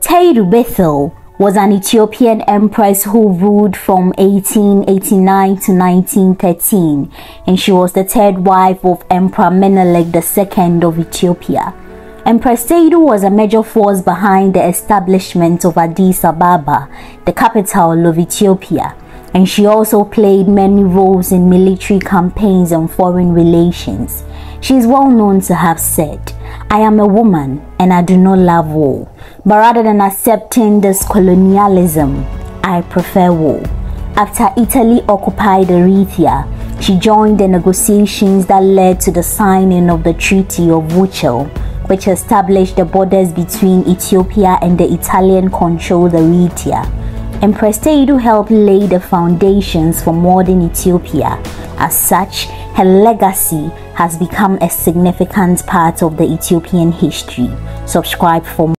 Taytu Betul was an Ethiopian empress who ruled from 1889 to 1913 and she was the third wife of Emperor Menelik II of Ethiopia. Empress Taytu was a major force behind the establishment of Addis Ababa, the capital of Ethiopia, and she also played many roles in military campaigns and foreign relations. She is well known to have said, I am a woman and I do not love war, but rather than accepting this colonialism, I prefer war. After Italy occupied Eritrea, she joined the negotiations that led to the signing of the Treaty of Wuchale, which established the borders between Ethiopia and the Italian-controlled Eritrea. Empress Taytu helped lay the foundations for modern Ethiopia. As such, her legacy has become a significant part of the Ethiopian history. Subscribe for more.